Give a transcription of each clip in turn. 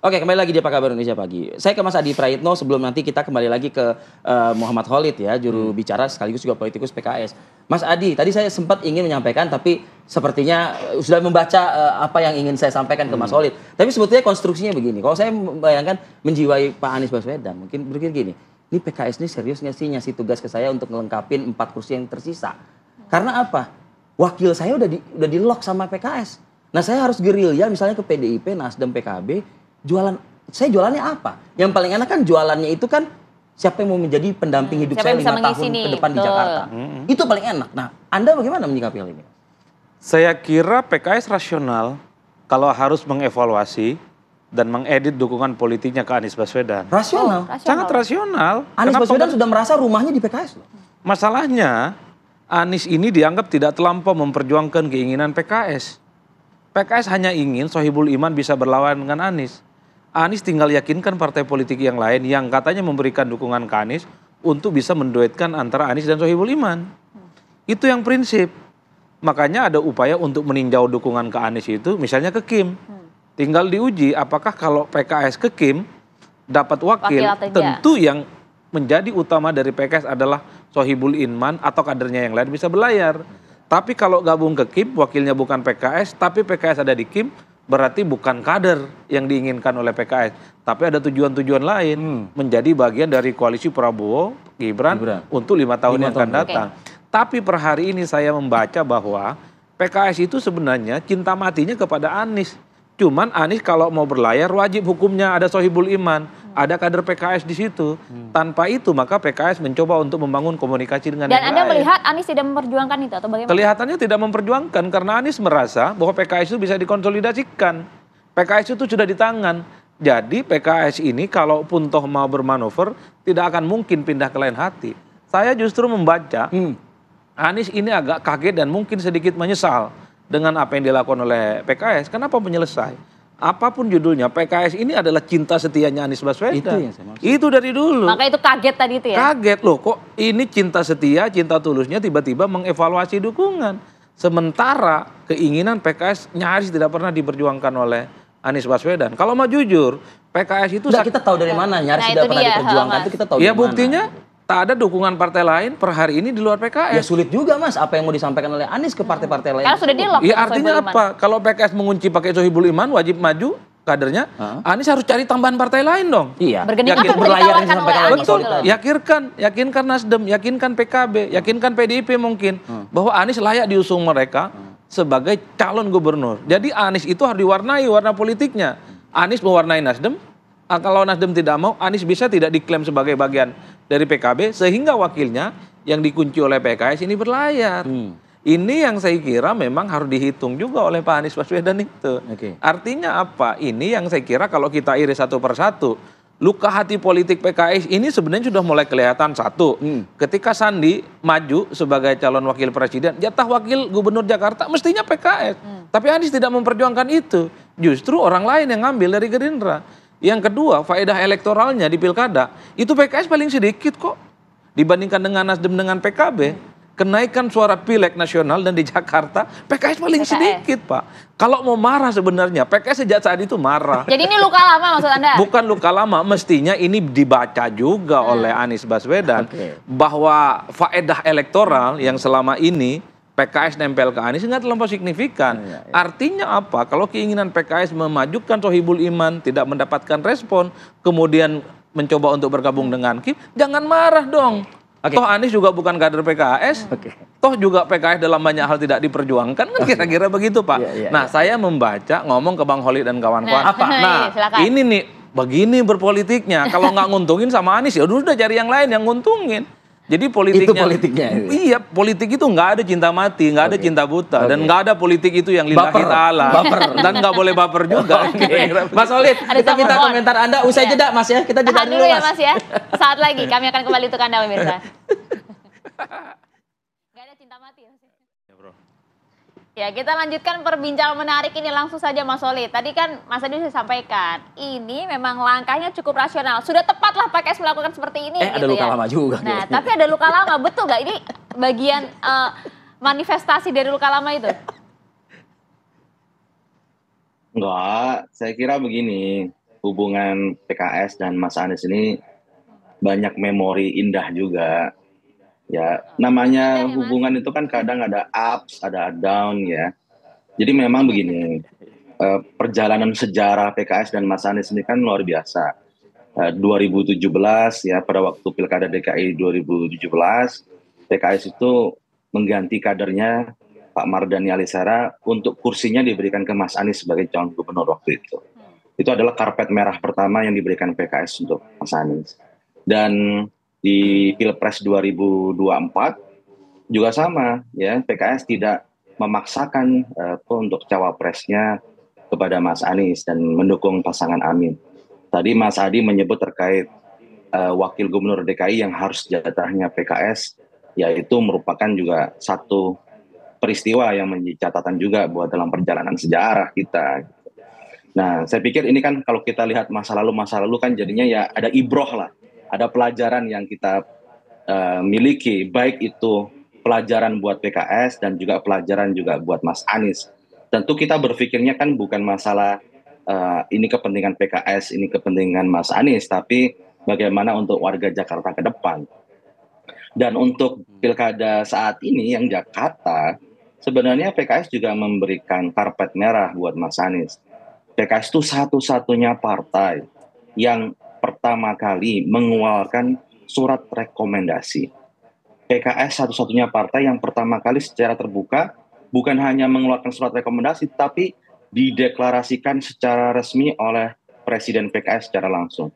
Oke, kembali lagi di Apa Kabar Indonesia Pagi. Saya ke Mas Adi Praitno sebelum nanti kita kembali lagi ke uh, Muhammad Khalid ya, juru bicara sekaligus juga politikus PKS. Mas Adi, tadi saya sempat ingin menyampaikan tapi sepertinya uh, sudah membaca uh, apa yang ingin saya sampaikan ke Mas Khalid. Tapi sebetulnya konstruksinya begini. Kalau saya membayangkan menjiwai Pak Anies Baswedan, mungkin berpikir gini, ini PKS ini serius nggak sih ngasih tugas ke saya untuk melengkapi empat kursi yang tersisa? Karena apa? Wakil saya udah di, udah di lock sama PKS. Nah saya harus gerilya misalnya ke PDIP, Nasdem, PKB, jualan saya jualannya apa? Yang paling enak kan jualannya itu kan siapa yang mau menjadi pendamping hidup Siapa saya lima tahun nih, ke depan di. Jakarta. Itu paling enak. Nah, Anda bagaimana menyikapi hal ini? Saya kira PKS rasional kalau harus mengevaluasi dan mengedit dukungan politiknya ke Anies Baswedan. Rasional. Rasional. Sangat rasional. Anies Kenapa Baswedan sudah merasa rumahnya di PKS loh. Masalahnya Anies ini dianggap tidak terlampau memperjuangkan keinginan PKS. PKS hanya ingin Sohibul Iman bisa berlawan dengan Anies. Anies tinggal yakinkan partai politik yang lain yang katanya memberikan dukungan ke Anies untuk bisa menduetkan antara Anies dan Sohibul Iman. Itu yang prinsip. Makanya ada upaya untuk meninjau dukungan ke Anies itu misalnya ke Kim. Tinggal diuji apakah kalau PKS ke Kim dapat wakil, Wakil tentu yang menjadi utama dari PKS adalah Sohibul Iman atau kadernya yang lain bisa berlayar. Tapi kalau gabung ke Kim, wakilnya bukan PKS, tapi PKS ada di Kim, berarti bukan kader yang diinginkan oleh PKS, tapi ada tujuan-tujuan lain menjadi bagian dari koalisi Prabowo Gibran, Gibran. untuk lima tahun Lima yang akan tahun. datang. Tapi per hari ini saya membaca bahwa PKS itu sebenarnya cinta matinya kepada Anies. Cuman Anies kalau mau berlayar wajib hukumnya ada Sohibul Iman, ada kader PKS di situ. Tanpa itu maka PKS mencoba untuk membangun komunikasi dengan Dan yang Anda lain. melihat Anies tidak memperjuangkan itu atau bagaimana? Kelihatannya tidak memperjuangkan karena Anies merasa bahwa PKS itu bisa dikonsolidasikan. PKS itu sudah di tangan. Jadi PKS ini kalaupun toh mau bermanuver tidak akan mungkin pindah ke lain hati. Saya justru membaca Hmm. Anies ini agak kaget dan mungkin sedikit menyesal dengan apa yang dilakukan oleh PKS. Kenapa menyelesai? Apa pun judulnya, PKS ini adalah cinta setianya Anies Baswedan. Itu yang saya maksud. Itu dari dulu. Maka itu kaget tadi itu ya. Kaget loh, kok ini cinta setia, cinta tulusnya tiba-tiba mengevaluasi dukungan. Sementara keinginan PKS nyaris tidak pernah diperjuangkan oleh Anies Baswedan. Kalau mau jujur, PKS itu sak- kita tahu dari mana nyaris Nah, tidak pernah dia, diperjuangkan Mas. itu kita tahu ya dari mana. Tak ada dukungan partai lain per hari ini di luar Ya PKS. sulit juga Mas apa yang mau disampaikan oleh Anies ke partai-partai lain. Karena sudah di lock. Ya artinya apa? Kalau PKS mengunci pakai Sohibul Iman wajib maju kadernya, Hah? Anies harus cari tambahan partai lain dong. Iya. Bergening Yakin apa yang disampaikan oleh Anies Betul. gitu. Yakinkan, yakinkan Nasdem, yakinkan PKB, yakinkan PDIP mungkin bahwa Anies layak diusung mereka sebagai calon gubernur. Jadi Anies itu harus diwarnai warna politiknya. Anies mewarnai Nasdem. ah, Kalau Nasdem tidak mau, Anies bisa tidak diklaim sebagai bagian dari PKB sehingga wakilnya yang dikunci oleh PKS ini berlayar. Hmm. Ini yang saya kira memang harus dihitung juga oleh Pak Anies Baswedan itu. Oke. Artinya apa? Ini yang saya kira kalau kita iris satu persatu, luka hati politik PKS ini sebenarnya sudah mulai kelihatan satu. Hmm. Ketika Sandi maju sebagai calon wakil presiden, jatah wakil gubernur Jakarta mestinya PKS. Tapi Anies tidak memperjuangkan itu. Justru orang lain yang ngambil dari Gerindra. Yang kedua, faedah elektoralnya di pilkada, itu PKS paling sedikit kok. Dibandingkan dengan Nasdem dengan PKB. Kenaikan suara pileg nasional dan di Jakarta, PKS paling PKS. sedikit Pak. Kalau mau marah sebenarnya, PKS sejak saat itu marah. Jadi ini luka lama maksud Anda? Bukan luka lama, mestinya ini dibaca juga oleh Anies Baswedan Oke. bahwa faedah elektoral yang selama ini PKS nempel ke Anies nggak terlampau signifikan. Iya, iya. Artinya apa? Kalau keinginan PKS memajukan Sohibul Iman tidak mendapatkan respon, kemudian mencoba untuk bergabung dengan Kim, jangan marah dong. Oke. Toh Anies juga bukan kader PKS. Oke. Toh juga PKS dalam banyak hal tidak diperjuangkan kan kira-kira begitu Pak. Iya, iya, nah saya membaca ngomong ke Bang Holid dan kawan-kawan. Nah, Apa? Nah iya, silakan. ini nih begini berpolitiknya. Kalau nggak nguntungin sama Anies ya udah cari yang lain yang nguntungin. Jadi politiknya Itu politiknya, itu. Iya, politik itu nggak ada cinta mati, nggak ada Oke. cinta buta, dan Oke. nggak ada politik itu yang lillahi ta'ala. Baper. Dan nggak boleh baper juga. Oke. Mas Olid, Ada kita minta komentar Anda usai Iya. jeda Mas ya. Kita jeda Tahan dulu dulu ya Mas. Mas ya. Saat lagi kami akan kembali untuk Anda pemirsa. Gak ada cinta mati ya. Mas? Ya, bro. Ya, kita lanjutkan perbincangan menarik ini langsung saja Mas Solid. Tadi kan Mas Adi sudah sampaikan, ini memang langkahnya cukup rasional. Sudah tepatlah PKS melakukan seperti ini. Eh, ada gitu luka ya. lama juga Nah, kayaknya. tapi ada luka lama, betul nggak? Ini bagian eh, manifestasi dari luka lama itu. Enggak, saya kira begini. hubungan PKS dan Mas Anies ini banyak memori indah juga. Ya, namanya Indah ya, Mas? hubungan itu kan kadang ada ups, ada down ya. Jadi memang begini, eh, perjalanan sejarah PKS dan Mas Anies ini kan luar biasa. Eh, 2017 ya pada waktu Pilkada DKI 2017, PKS itu mengganti kadernya Pak Mardani Alisera untuk kursinya diberikan ke Mas Anies sebagai calon gubernur waktu itu. Itu adalah karpet merah pertama yang diberikan PKS untuk Mas Anies. Dan di Pilpres 2024 juga sama ya PKS tidak memaksakan apa, untuk cawapresnya kepada Mas Anies dan mendukung pasangan Amin. Tadi Mas Adi menyebut terkait eh, wakil gubernur DKI yang harus jatahnya PKS yaitu merupakan juga satu peristiwa yang menjadi catatan juga buat dalam perjalanan sejarah kita. Nah, saya pikir ini kan kalau kita lihat masa lalu masa lalu kan jadinya ya ada ibroh lah, ada pelajaran yang kita eh, miliki, baik itu pelajaran buat PKS dan juga pelajaran juga buat Mas Anies. Tentu kita berpikirnya kan bukan masalah eh, ini kepentingan PKS, ini kepentingan Mas Anies, tapi bagaimana untuk warga Jakarta ke depan. Dan untuk pilkada saat ini yang Jakarta, sebenarnya PKS juga memberikan karpet merah buat Mas Anies. PKS itu satu-satunya partai yang pertama kali mengeluarkan surat rekomendasi. PKS satu-satunya partai yang pertama kali secara terbuka bukan hanya mengeluarkan surat rekomendasi, tapi dideklarasikan secara resmi oleh Presiden PKS secara langsung.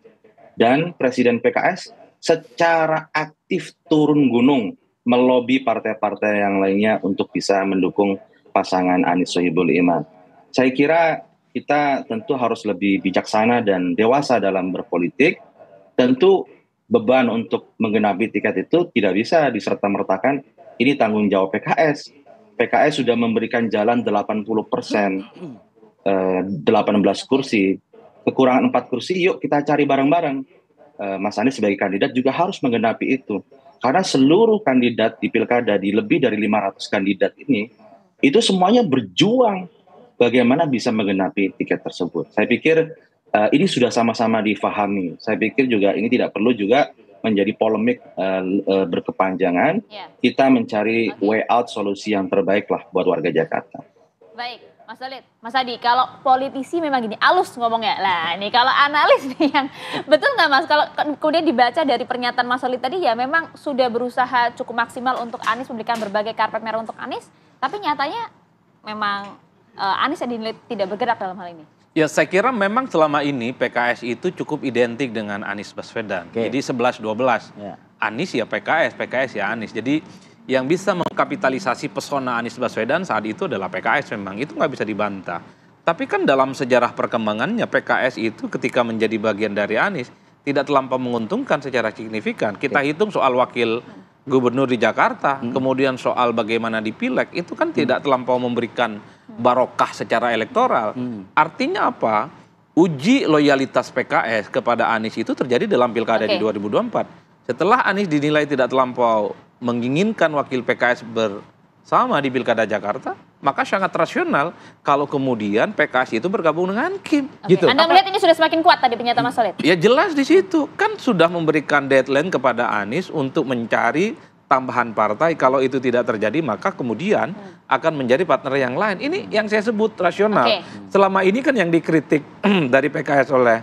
Dan Presiden PKS secara aktif turun gunung melobi partai-partai yang lainnya untuk bisa mendukung pasangan Anies Sohibul Iman. Saya kira kita tentu harus lebih bijaksana dan dewasa dalam berpolitik. Tentu beban untuk menggenapi tiket itu tidak bisa diserta-mertakan ini tanggung jawab PKS. PKS sudah memberikan jalan 80 persen, eh, 18 kursi, kekurangan 4 kursi, yuk kita cari bareng-bareng. Eh, Mas Anies sebagai kandidat juga harus menggenapi itu. Karena seluruh kandidat di pilkada di lebih dari 500 kandidat ini, itu semuanya berjuang bagaimana bisa menggenapi tiket tersebut. Saya pikir eh, ini sudah sama-sama difahami. Saya pikir juga ini tidak perlu juga menjadi polemik eh, eh, berkepanjangan. Ya. Kita mencari Oke. way out solusi yang terbaik lah buat warga Jakarta. Baik, Mas Solid, Mas Adi, kalau politisi memang gini, alus ngomongnya. Lah, ini kalau analis nih yang betul nggak Mas? Kalau ke- kemudian dibaca dari pernyataan Mas Solid tadi ya memang sudah berusaha cukup maksimal untuk Anies memberikan berbagai karpet merah untuk Anies, tapi nyatanya memang eh, Anies yang dinilai tidak bergerak dalam hal ini. Ya saya kira memang selama ini PKS itu cukup identik dengan Anies Baswedan. Oke. Jadi 11-12. Ya. Anies ya PKS, PKS ya Anies. Jadi yang bisa mengkapitalisasi pesona Anies Baswedan saat itu adalah PKS memang. Itu nggak bisa dibantah. Tapi kan dalam sejarah perkembangannya PKS itu ketika menjadi bagian dari Anies tidak terlampau menguntungkan secara signifikan. Kita hitung soal wakil gubernur di Jakarta, kemudian soal bagaimana di Pileg, itu kan tidak terlampau memberikan barokah secara elektoral. Artinya apa? Uji loyalitas PKS kepada Anies itu terjadi dalam pilkada di Oke. 2024. Setelah Anies dinilai tidak terlampau menginginkan wakil PKS bersama di pilkada Jakarta, maka sangat rasional kalau kemudian PKS itu bergabung dengan Kim. Oke, Gitu. Anda melihat ini sudah semakin kuat tadi pernyataan Mas Solid? Ya jelas di situ kan sudah memberikan deadline kepada Anies untuk mencari tambahan partai. Kalau itu tidak terjadi maka kemudian akan menjadi partner yang lain. Ini yang saya sebut rasional. Oke. Selama ini kan yang dikritik dari PKS oleh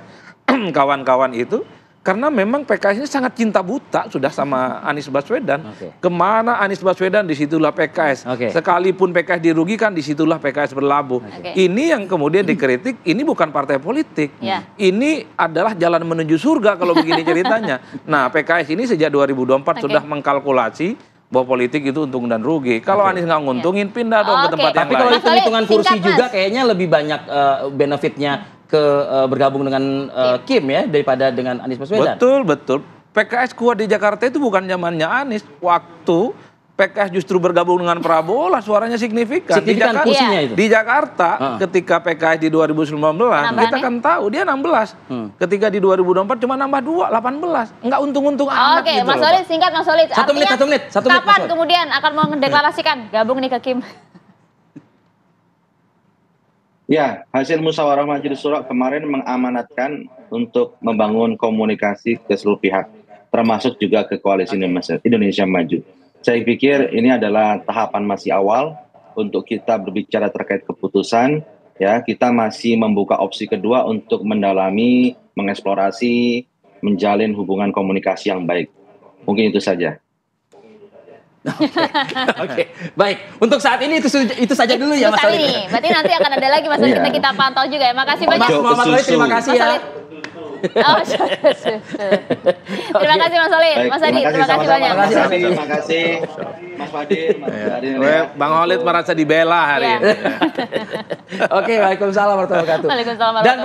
kawan-kawan itu karena memang PKS ini sangat cinta buta sudah sama Anies Baswedan. Oke. Ke mana Anies Baswedan di situlah PKS. Oke. Sekalipun PKS dirugikan di situlah PKS berlabuh. Oke. Ini yang kemudian dikritik. Ini bukan partai politik. Ya. Ini adalah jalan menuju surga kalau begini ceritanya. Nah, PKS ini sejak 2024 Oke. sudah mengkalkulasi bahwa politik itu untung dan rugi. Kalau Anies nggak nguntungin, pindah dong Oke. ke tempat yang Tapi kalau lain. Mas Solid, hitung-hitungan kursi juga kayaknya lebih banyak eh, benefitnya ke eh, bergabung dengan eh, Kim ya daripada dengan Anies Baswedan. Betul, betul. PKS kuat di Jakarta itu bukan zamannya Anies. Waktu PKS justru bergabung dengan Prabowo lah suaranya signifikan. Signifikan di Jakarta, kursinya Iya. itu. Di Jakarta Ah. ketika PKS di 2019 kita Penambahannya? kan tahu dia 16. Hmm. Ketika di 2024 cuma nambah 2, 18. Enggak untung-untung amat Oke, gitu Mas Solid singkat Mas Solid. Satu menit, satu menit, satu menit, Kapan kemudian akan mendeklarasikan gabung nih ke Kim? Ya, hasil musyawarah majelis Suro kemarin mengamanatkan untuk membangun komunikasi ke seluruh pihak, termasuk juga ke koalisi Indonesia, Indonesia Maju. Saya pikir ini adalah tahapan masih awal untuk kita berbicara terkait keputusan. Ya, kita masih membuka opsi kedua untuk mendalami, mengeksplorasi, menjalin hubungan komunikasi yang baik. Mungkin itu saja. Oke, baik. Untuk saat ini itu itu saja dulu ya Untuk Mas ini. Berarti nanti akan ada lagi Mas Walid Iya. kita kita pantau juga ya. Makasih Mas banyak. Ojo. Muhammad terima kasih Mas ya. Oh. Terima kasih Mas. Baik, Mas Adi, terima kasih banyak. Terima kasih, Mas terima kasih. Mas Fadil, Mas Fadil. Weh, Bang Holid merasa dibela hari Iya. ini. Oke, Waalaikumsalam warahmatullahi wabarakatuh. Waalaikumsalam Dan